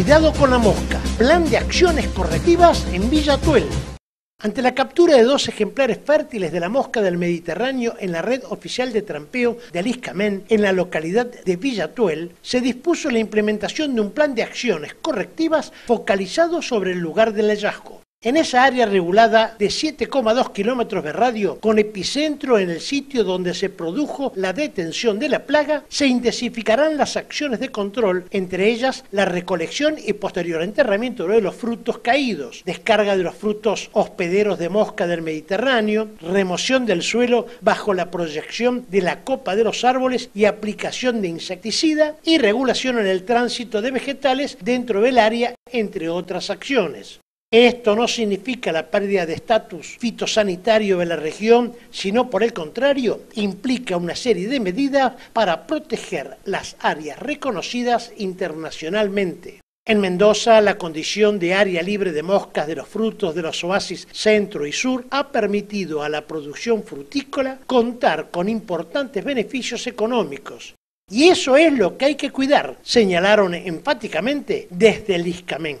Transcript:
Cuidado con la mosca. Plan de acciones correctivas en Villa Tuel. Ante la captura de dos ejemplares fértiles de la mosca del Mediterráneo en la red oficial de trampeo de Aliscamén en la localidad de Villatuel, se dispuso la implementación de un plan de acciones correctivas focalizado sobre el lugar del hallazgo. En esa área regulada de 7,2 kilómetros de radio, con epicentro en el sitio donde se produjo la detención de la plaga, se intensificarán las acciones de control, entre ellas la recolección y posterior enterramiento de los frutos caídos, descarga de los frutos hospederos de mosca del Mediterráneo, remoción del suelo bajo la proyección de la copa de los árboles y aplicación de insecticida y regulación en el tránsito de vegetales dentro del área, entre otras acciones. Esto no significa la pérdida de estatus fitosanitario de la región, sino por el contrario, implica una serie de medidas para proteger las áreas reconocidas internacionalmente. En Mendoza, la condición de área libre de moscas de los frutos de los oasis centro y sur ha permitido a la producción frutícola contar con importantes beneficios económicos. Y eso es lo que hay que cuidar, señalaron enfáticamente desde el ISCAMEN.